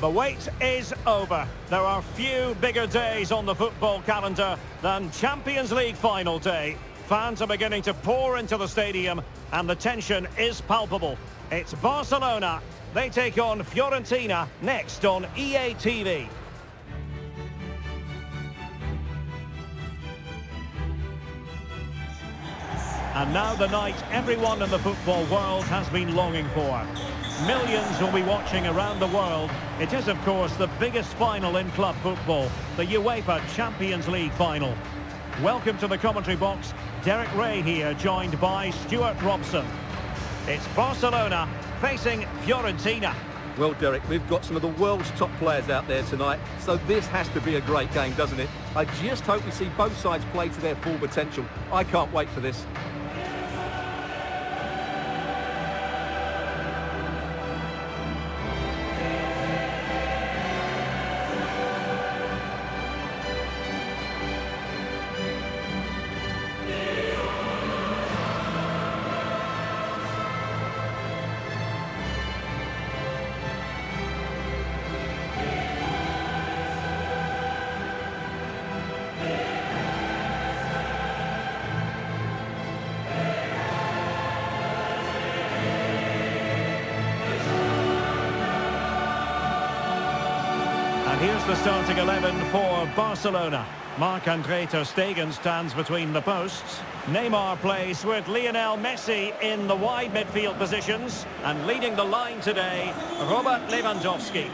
The wait is over. There are few bigger days on the football calendar than Champions League final day. Fans are beginning to pour into the stadium and the tension is palpable. It's Barcelona. They take on Fiorentina next on EA TV. And now the night everyone in the football world has been longing for. Millions will be watching around the world. It is, of course, the biggest final in club football, the UEFA Champions League final. Welcome to the commentary box. Derek Rae here, joined by Stewart Robson. It's Barcelona facing Fiorentina. Well, Derek, we've got some of the world's top players out there tonight, so this has to be a great game, doesn't it? I just hope we see both sides play to their full potential. I can't wait for this. And here's the starting 11 for Barcelona. Marc-Andre Ter Stegen stands between the posts. Neymar plays with Lionel Messi in the wide midfield positions. And leading the line today, Robert Lewandowski.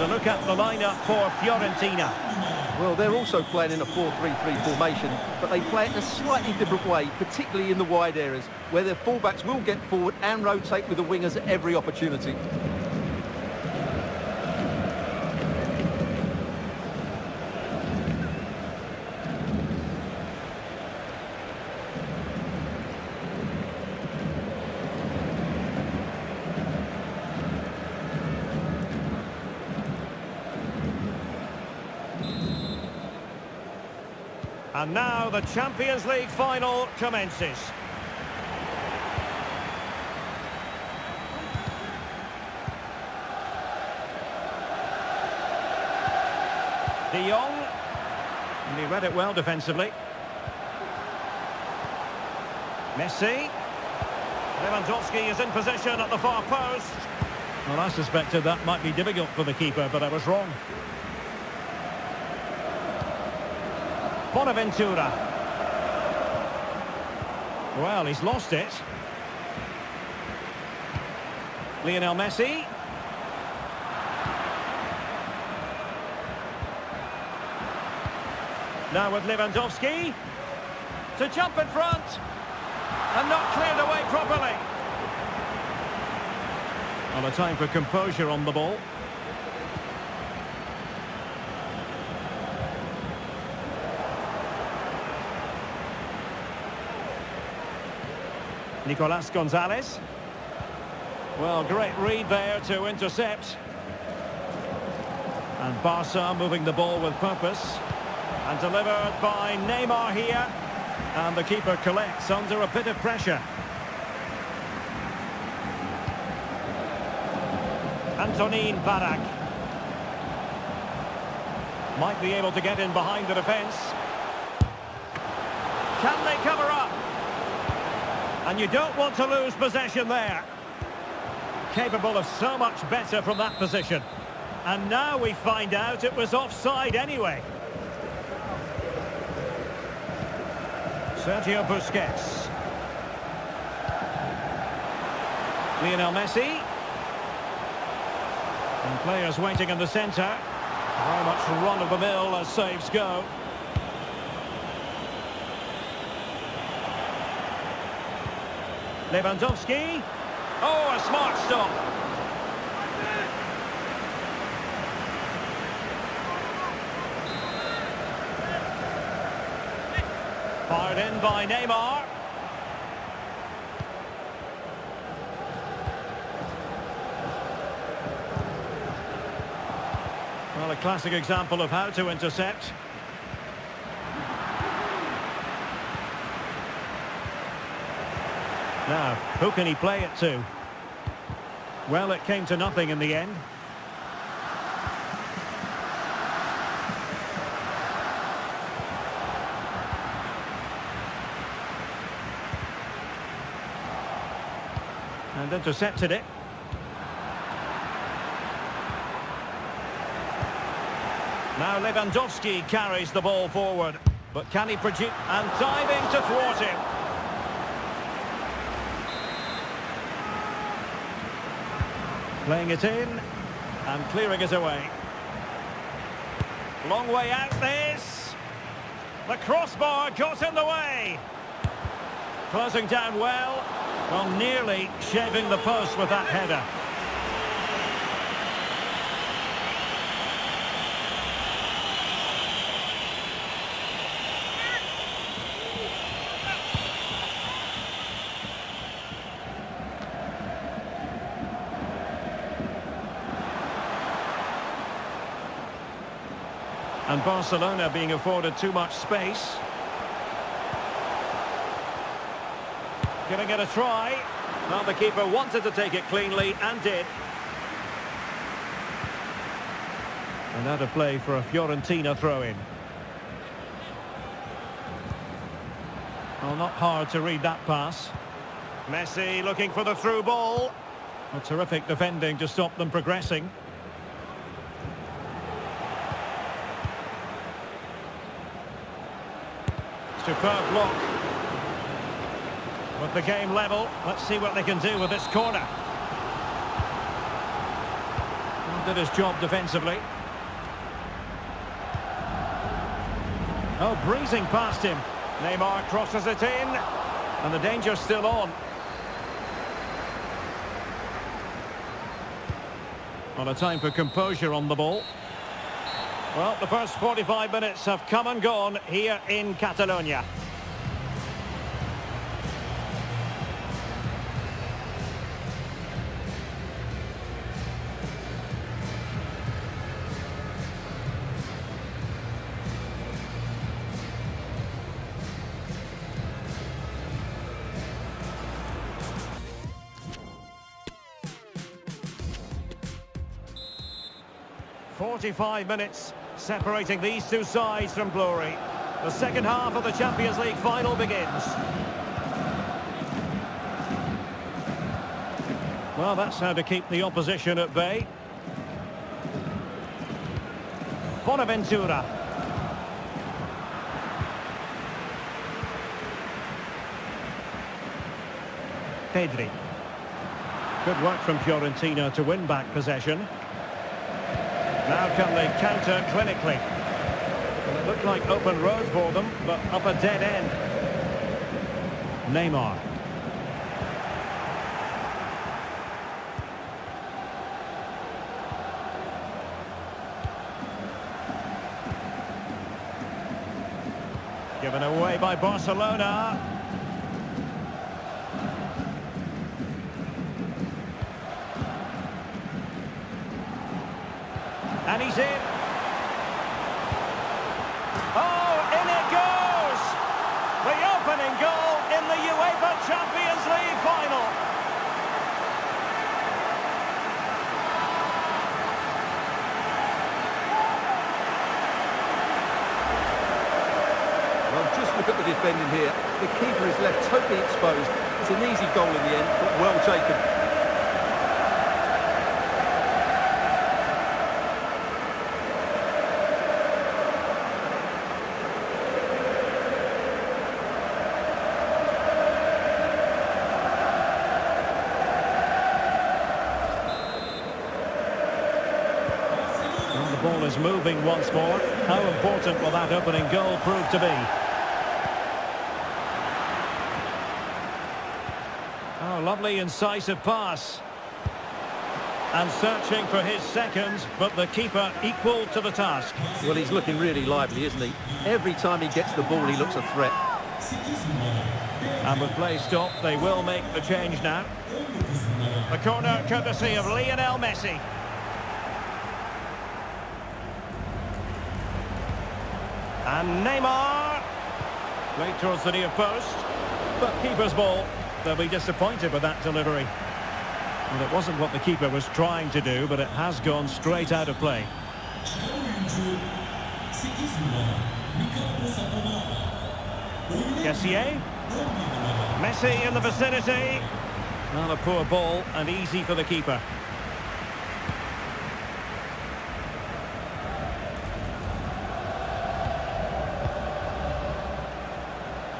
And a look for Fiorentina. Well, they're also playing in a 4-3-3 formation, but they play it in a slightly different way, particularly in the wide areas, where their fullbacks will get forward and rotate with the wingers at every opportunity. And now the Champions League final commences. De Jong. And he read it well defensively. Messi. Lewandowski is in position at the far post. Well, I suspected that might be difficult for the keeper, but I was wrong. Bonaventura. Well, he's lost it. Lionel Messi. Now with Lewandowski. To jump in front. And not cleared away properly. Well, a time for composure on the ball. Nicolas Gonzalez. Well, great read there to intercept. And Barca moving the ball with purpose. And delivered by Neymar here. And the keeper collects under a bit of pressure. Antonin Barak. Might be able to get in behind the defence. Can they cover up? And you don't want to lose possession there. Capable of so much better from that position. And now we find out it was offside anyway. Sergio Busquets. Lionel Messi. And players waiting in the centre. Very much run-of-the-mill as saves go. Lewandowski. Oh, a smart stop. Fired in by Neymar. Well, a classic example of how to intercept. Now, who can he play it to? Well, it came to nothing in the end. And intercepted it. Now Lewandowski carries the ball forward. But can he produce... And diving to thwart him. Playing it in. And clearing it away. Long way out this. The crossbar got in the way. Closing down well. Well, nearly shaving the post with that header. And Barcelona being afforded too much space. Gonna get a try. Now the keeper wanted to take it cleanly and did. Of play for a Fiorentina throw-in. Well, not hard to read that pass. Messi looking for the through ball. A terrific defending to stop them progressing. Superb block. With the game level, let's see what they can do with this corner. Did his job defensively. Oh, breezing past him. Neymar crosses it in. And the danger's still on. On a time for composure on the ball. Well, the first 45 minutes have come and gone here in Catalonia. Forty-five minutes separating these two sides from glory. The second half of the Champions League final begins. Well, that's how to keep the opposition at bay. Bonaventura. Pedri. Good work from Fiorentina to win back possession. Now can they counter clinically? Well, it looked like open road for them, but up a dead end. Neymar. Given away by Barcelona. And he's in. Oh, in it goes! The opening goal in the UEFA Champions League final. Well, just look at the defending here. The keeper is left totally exposed. It's an easy goal in the end, but well taken. Ball is moving once more. How important will that opening goal prove to be? Lovely incisive pass. And searching for his second, but the keeper equal to the task. Well, he's looking really lively, isn't he? Every time he gets the ball, he looks a threat. And with play stopped, they will make the change now. The corner courtesy of Lionel Messi. And Neymar. Played towards the near post. But keeper's ball. They'll be disappointed with that delivery. Well, it wasn't what the keeper was trying to do, but it has gone straight out of play. Kessié. Messi in the vicinity. Not a poor ball and easy for the keeper.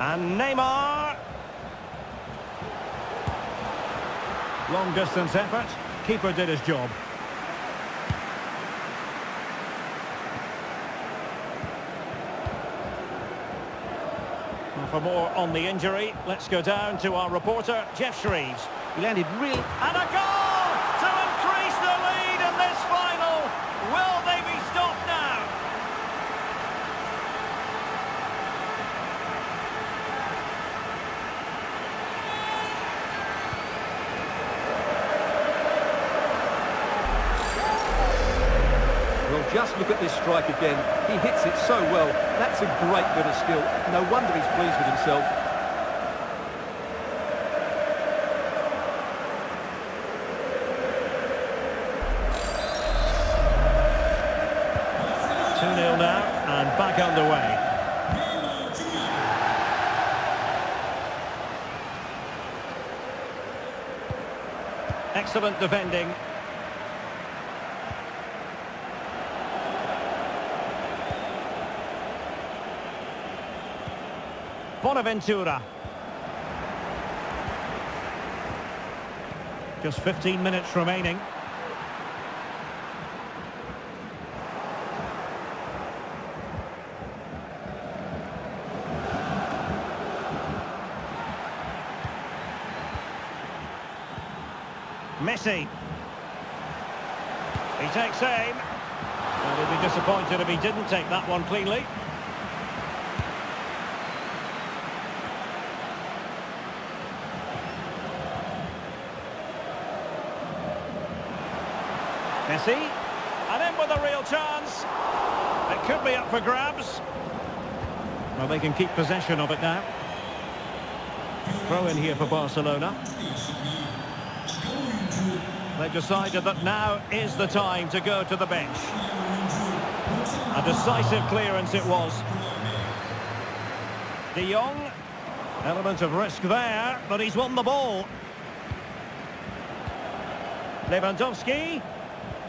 And Neymar. Long distance effort. Keeper did his job. For more on the injury, let's go down to our reporter, Jeff Shreeves. He landed really... And a goal to increase the lead in this final. Will they be stopped now? Well, just look at this strike again. He hits it so well. That's a great bit of skill. No wonder he's pleased with himself. Two 0 now and back underway. Excellent defending. Bonaventura. Just 15 minutes remaining. Messi. He takes aim. And he'd be disappointed if he didn't take that one cleanly. Messi. And in with a real chance. It could be up for grabs. Well, they can keep possession of it now. Throw in here for Barcelona. They've decided that now is the time to go to the bench. A decisive clearance it was. De Jong, element of risk there, but he's won the ball. Lewandowski,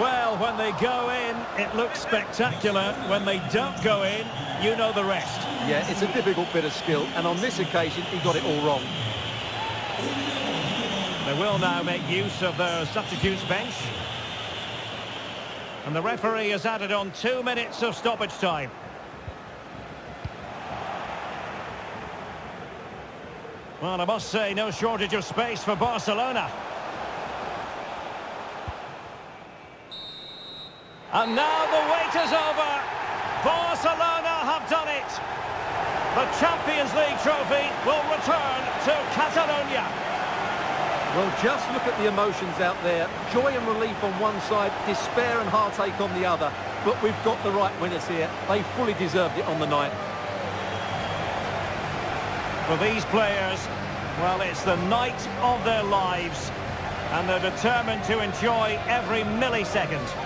Well, when they go in, it looks spectacular. When they don't go in, you know the rest. Yeah, it's a difficult bit of skill, and on this occasion, he got it all wrong. They will now make use of the substitutes bench. And the referee has added on two minutes of stoppage time. Well, I must say, no shortage of space for Barcelona. And now the wait is over. Barcelona have done it. The Champions League trophy will return to Catalonia. Well, just look at the emotions out there. Joy and relief on one side, despair and heartache on the other. But we've got the right winners here. They fully deserved it on the night. For these players, well, it's the night of their lives. And they're determined to enjoy every millisecond.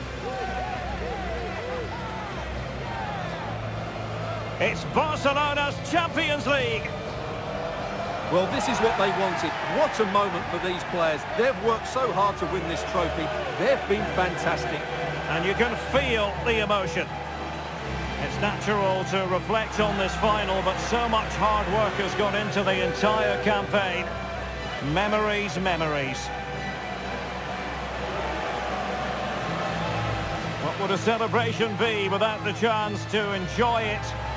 It's Barcelona's Champions League. Well, this is what they wanted. What a moment for these players. They've worked so hard to win this trophy. They've been fantastic. And you can feel the emotion. It's natural to reflect on this final, but so much hard work has gone into the entire campaign. Memories, memories. What would a celebration be without the chance to enjoy it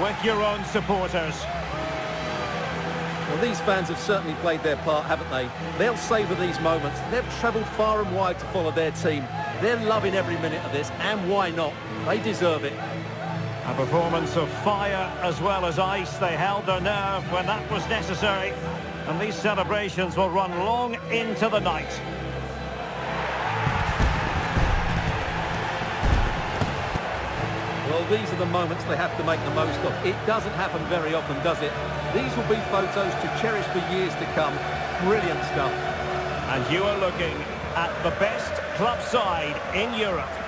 with your own supporters? Well, these fans have certainly played their part, haven't they? They'll savour these moments. They've travelled far and wide to follow their team. They're loving every minute of this, and why not? They deserve it. A performance of fire as well as ice. They held their nerve when that was necessary. And these celebrations will run long into the night. Well, these are the moments they have to make the most of. It doesn't happen very often, does it? These will be photos to cherish for years to come. Brilliant stuff. And you are looking at the best club side in Europe.